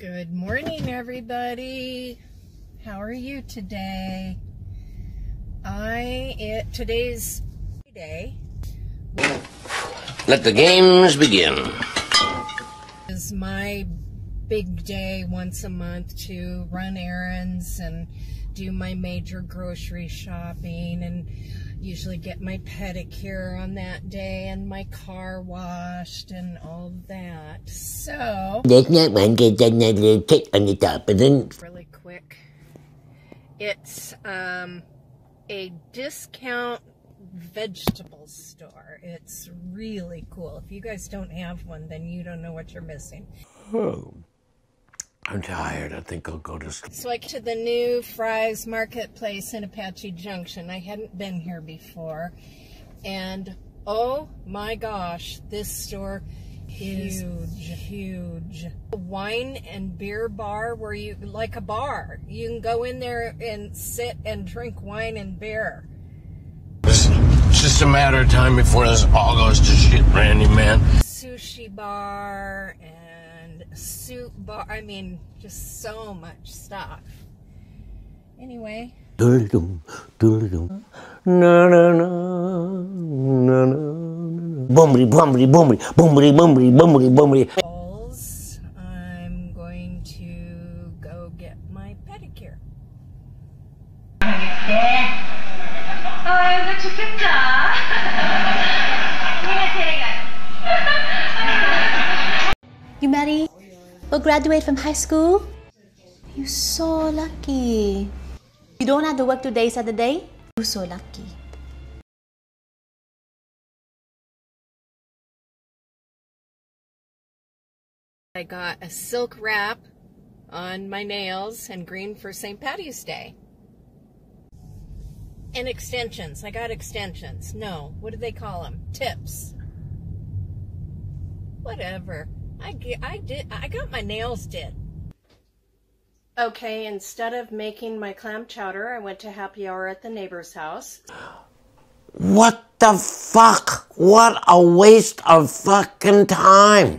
Good morning, everybody. How are you today? I it today's day Let the games begin. is my big day once a month to run errands and do my major grocery shopping and usually get my pedicure on that day and my car washed and all that. So That's not one another tick on the top of the really quick. It's um, a discount vegetable store. It's really cool. If you guys don't have one, then you don't know what you're missing. Oh, I'm tired. I think I'll go to sleep. So I get to the new Fry's Marketplace in Apache Junction. I hadn't been here before. And oh my gosh, this store is huge, huge. A wine and beer bar where you, like a bar, you can go in there and sit and drink wine and beer. It's just a matter of time before this all goes to shit, Randy, man. Sushi bar and soup bar. I mean, just so much stuff. Anyway. Bumbly, bumbly, bumbly, bumbly, bumbly, bumbly, bumbly. balls, I'm going to go get my pedicure. 아 or graduate from high school? You're so lucky. You don't have to work two days at a day? You're so lucky. I got a silk wrap on my nails and green for St. Patty's Day. And extensions. I got extensions. No, what do they call them? Tips. Whatever. I, ge- I did. I got my nails did. Okay, instead of making my clam chowder, I went to happy hour at the neighbor's house. What the fuck? What a waste of fucking time.